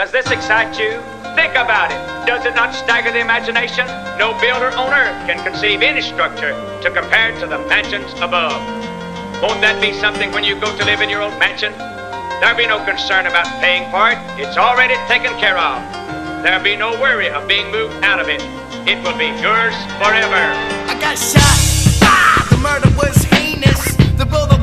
Does this excite you? Think about it. Does it not stagger the imagination? No builder on earth can conceive any structure to compare to the mansions above. Won't that be something when you go to live in your old mansion? There'll be no concern about paying for it. It's already taken care of. There'll be no worry of being moved out of it. It will be yours forever. I got shot. Ah, the murder was heinous. The builder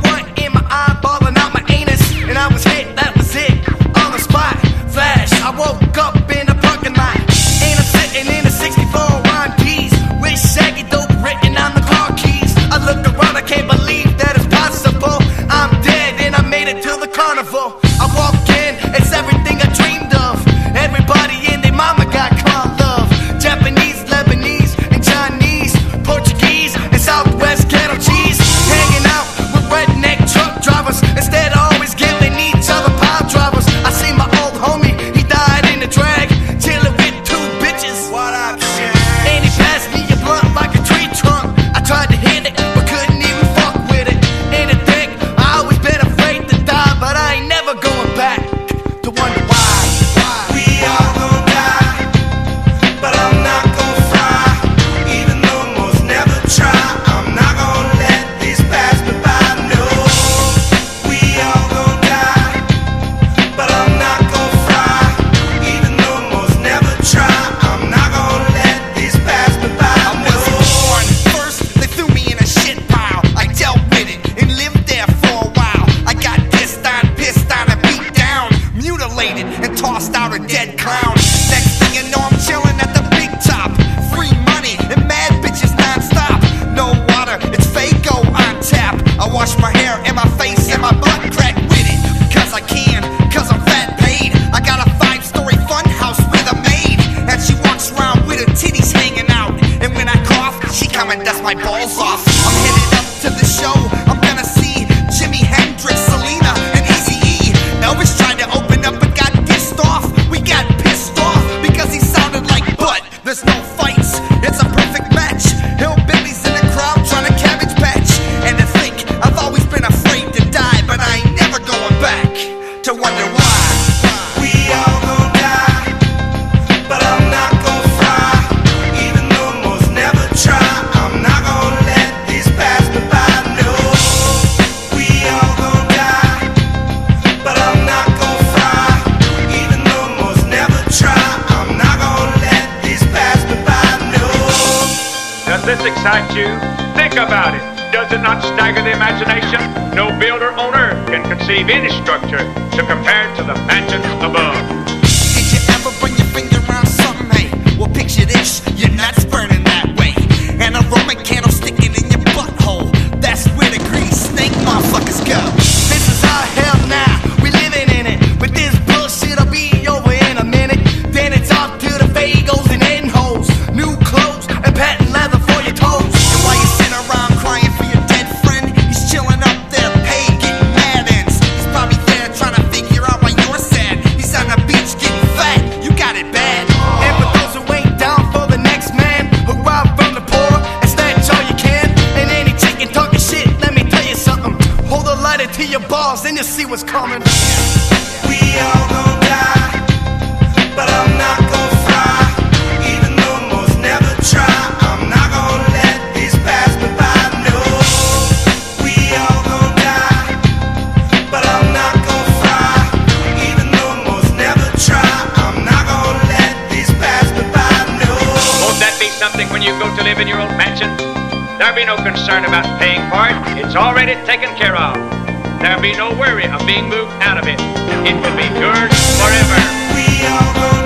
And that's my balls off. I'm headed up to the show. I'm gonna see Jimi Hendrix, Selena, and Eazy-E. Elvis tried to open up but got pissed off. We got pissed off because he sounded like butt. There's no this excite you? Think about it. Does it not stagger the imagination? No builder on earth can conceive any structure to compare to the mansion above. what's coming. We all gonna die, but I'm not gonna fry. Even though most never try, I'm not gonna let this pass me by. No, we all gonna die, but I'm not gonna fry. Even though most never try, I'm not gonna let this pass me by. No, won't that be something when you go to live in your old mansion? There'll be no concern about paying for it. It's already taken care of. There'll be no worry of being moved out of it. It will be yours forever.